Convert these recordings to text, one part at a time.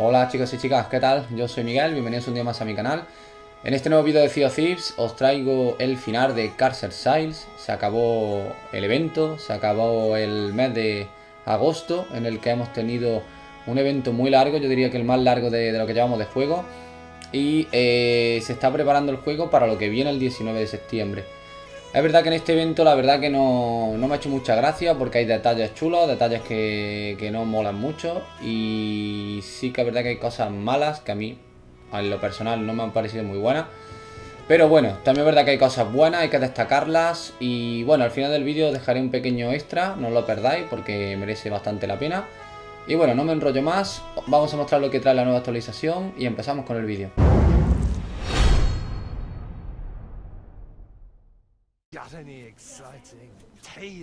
Hola chicos y chicas, ¿qué tal? Yo soy Miguel, bienvenidos un día más a mi canal. En este nuevo vídeo de Sea of Thieves os traigo el final de Carcer Siles. Se acabó el evento, se acabó el mes de agosto en el que hemos tenido un evento muy largo, yo diría que el más largo de, lo que llevamos de juego. Y eh, se está preparando el juego para lo que viene el 19 de septiembre. Es verdad que en este evento la verdad que no, me ha hecho mucha gracia porque hay detalles chulos, detalles que, que, no molan mucho y sí que es verdad que hay cosas malas que a mí, en lo personal, no me han parecido muy buenas. Pero bueno, también es verdad que hay cosas buenas, hay que destacarlas y bueno, al final del vídeo dejaré un pequeño extra, no lo perdáis porque merece bastante la pena. Y bueno, no me enrollo más, vamos a mostrar lo que trae la nueva actualización y empezamos con el vídeo.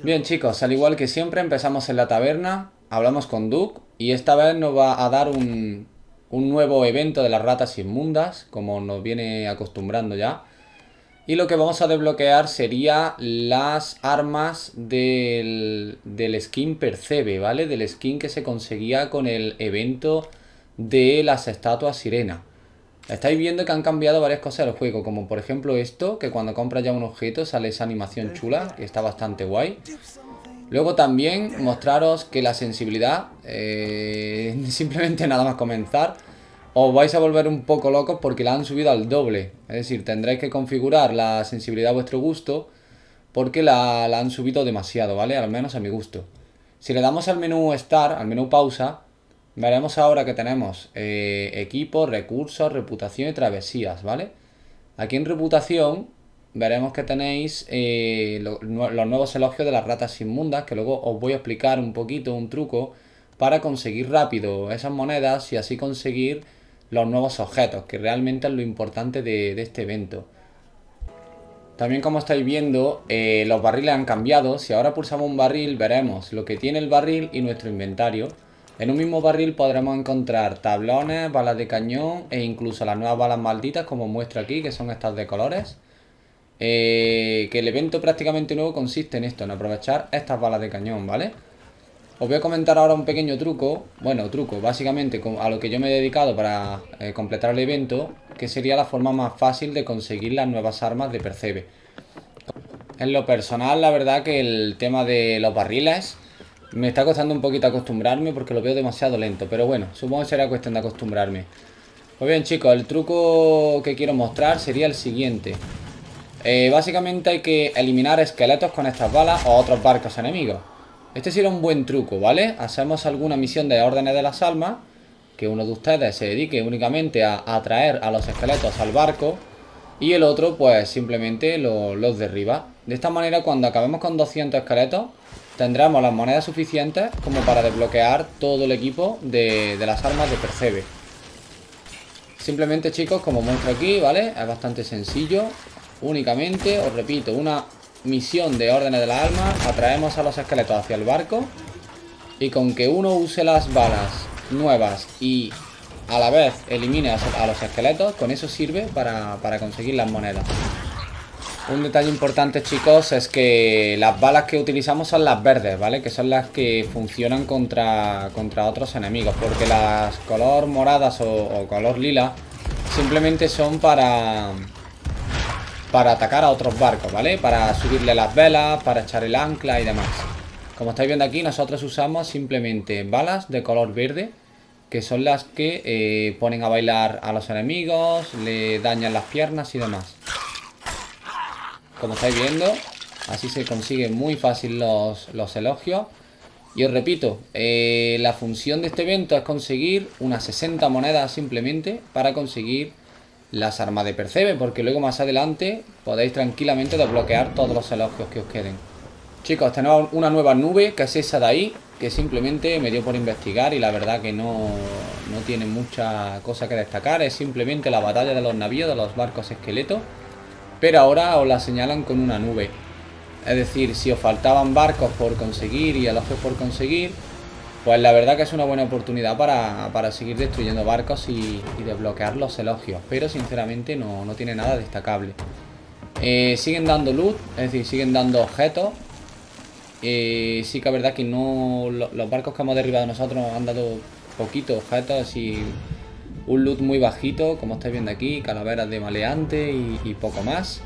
Bien chicos, al igual que siempre empezamos en la taberna, hablamos con Duke y esta vez nos va a dar un, nuevo evento de las ratas inmundas, como nos viene acostumbrando ya. Y lo que vamos a desbloquear sería las armas del, del skin Percebe, ¿vale? Del skin que se conseguía con el evento de las estatuas sirena. Estáis viendo que han cambiado varias cosas del juego, como por ejemplo esto, que cuando compras ya un objeto sale esa animación chula, que está bastante guay. Luego también mostraros que la sensibilidad, eh, simplemente nada más comenzar, os vais a volver un poco locos porque la han subido al doble. Es decir, tendréis que configurar la sensibilidad a vuestro gusto porque la, la han subido demasiado, ¿vale? Al menos a mi gusto. Si le damos al menú Start, al menú Pausa, Veremos ahora que tenemos eh, equipo, recursos, reputación y travesías, ¿vale? Aquí en reputación veremos que tenéis eh, los nuevos elogios de las ratas inmundas, que luego os voy a explicar un poquito, un truco, para conseguir rápido esas monedas y así conseguir los nuevos objetos, que realmente es lo importante de, este evento. También como estáis viendo, eh, los barriles han cambiado. Si ahora pulsamos un barril, veremos lo que tiene el barril y nuestro inventario. En un mismo barril podremos encontrar tablones, balas de cañón e incluso las nuevas balas malditas como muestra aquí, que son estas de colores. Eh, que el evento prácticamente nuevo consiste en esto, en aprovechar estas balas de cañón, ¿vale? Os voy a comentar ahora un pequeño truco, bueno, truco, básicamente a lo que yo me he dedicado para eh, completar el evento, que sería la forma más fácil de conseguir las nuevas armas de Percebe. En lo personal, la verdad que el tema de los barriles me está costando un poquito acostumbrarme porque lo veo demasiado lento. Pero bueno, supongo que será cuestión de acostumbrarme. Pues bien chicos, el truco que quiero mostrar sería el siguiente. Eh, básicamente hay que eliminar esqueletos con estas balas o otros barcos enemigos. Este sería un buen truco, ¿vale? Hacemos alguna misión de órdenes de las almas. Que uno de ustedes se dedique únicamente a atraer a los esqueletos al barco. Y el otro pues simplemente los derriba. De esta manera cuando acabemos con 200 esqueletos tendremos las monedas suficientes como para desbloquear todo el equipo de, las armas de Percebe. Simplemente, chicos, como muestro aquí, ¿vale? Es bastante sencillo. Únicamente, os repito, una misión de órdenes de las armas. Atraemos a los esqueletos hacia el barco. Y con que uno use las balas nuevas y a la vez elimine a los esqueletos, con eso sirve para, para conseguir las monedas. Un detalle importante, chicos, es que las balas que utilizamos son las verdes, ¿vale? Que son las que funcionan contra, contra otros enemigos. Porque las color moradas o, color lila simplemente son para... Para atacar a otros barcos, ¿vale? Para subirle las velas, para echar el ancla y demás. Como estáis viendo aquí, nosotros usamos simplemente balas de color verde que son las que eh, ponen a bailar a los enemigos, le dañan las piernas y demás como estáis viendo. Así se consiguen muy fácil los, elogios. Y os repito, eh, la función de este evento es conseguir unas 60 monedas simplemente para conseguir las armas de Percebe, porque luego más adelante podéis tranquilamente desbloquear todos los elogios que os queden. Chicos, tenemos una nueva nube, que es esa de ahí, que simplemente me dio por investigar y la verdad que no, no tiene mucha cosa que destacar, es simplemente la batalla de los navíos, de los barcos esqueletos pero ahora os la señalan con una nube. Es decir, si os faltaban barcos por conseguir y elogios por conseguir, pues la verdad que es una buena oportunidad para, seguir destruyendo barcos y, desbloquear los elogios. Pero sinceramente no, tiene nada destacable. Eh, siguen dando loot, es decir, siguen dando objetos. Eh, sí que es verdad que no los barcos que hemos derribado nosotros han dado poquitos objetos y un loot muy bajito, como estáis viendo aquí, calaveras de maleante y, poco más.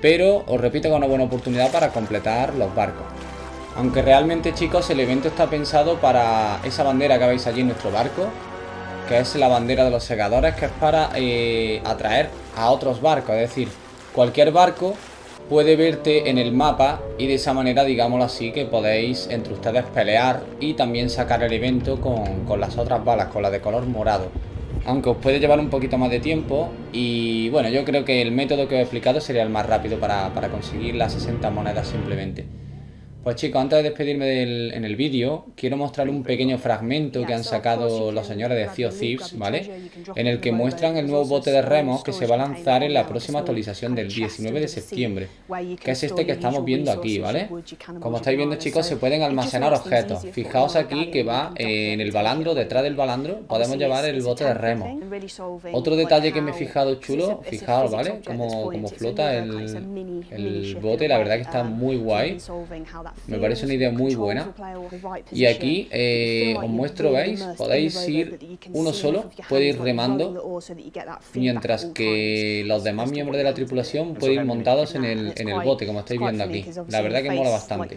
Pero os repito que es una buena oportunidad para completar los barcos. Aunque realmente chicos el evento está pensado para esa bandera que veis allí en nuestro barco Que es la bandera de los segadores Que es para eh, atraer a otros barcos Es decir, cualquier barco puede verte en el mapa y de esa manera, digámoslo así, que podéis entre ustedes pelear y también sacar el evento con, las otras balas, con la de color morado. Aunque os puede llevar un poquito más de tiempo y bueno, yo creo que el método que os he explicado sería el más rápido para, para conseguir las 60 monedas simplemente. Pues chicos, antes de despedirme del, en el vídeo, quiero mostrar un pequeño fragmento que han sacado los señores de Theo Thieves, ¿vale? En el que muestran el nuevo bote de remos que se va a lanzar en la próxima actualización del 19 de septiembre, que es este que estamos viendo aquí, ¿vale? Como estáis viendo chicos, se pueden almacenar objetos. Fijaos aquí que va en el balandro, detrás del balandro, podemos llevar el bote de remo. Otro detalle que me he fijado chulo, fijaos, ¿vale? Como, como flota el, el bote, la verdad que está muy guay. Me parece una idea muy buena. Y aquí eh, os muestro, ¿veis? Podéis ir uno solo, puede ir remando, mientras que los demás miembros de la tripulación pueden ir montados en el, en el bote, como estáis viendo aquí. La verdad que mola bastante.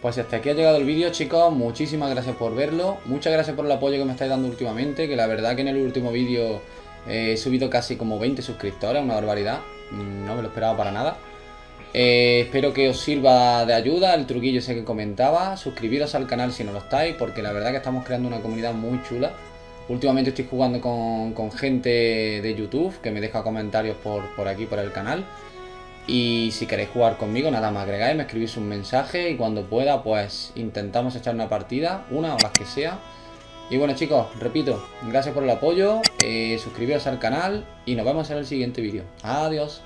Pues hasta aquí ha llegado el vídeo chicos, muchísimas gracias por verlo, muchas gracias por el apoyo que me estáis dando últimamente, que la verdad que en el último vídeo eh, he subido casi como 20 suscriptores, una barbaridad, mm, no me lo esperaba para nada. Eh, espero que os sirva de ayuda el truquillo ese que comentaba. Suscribiros al canal si no lo estáis, porque la verdad que estamos creando una comunidad muy chula. Últimamente estoy jugando con, gente de YouTube que me deja comentarios por, aquí, por el canal. Y si queréis jugar conmigo, nada más agregáis, me escribís un mensaje y cuando pueda, pues intentamos echar una partida, una o las que sea. Y bueno chicos, repito, gracias por el apoyo, eh, suscribiros al canal y nos vemos en el siguiente vídeo. Adiós.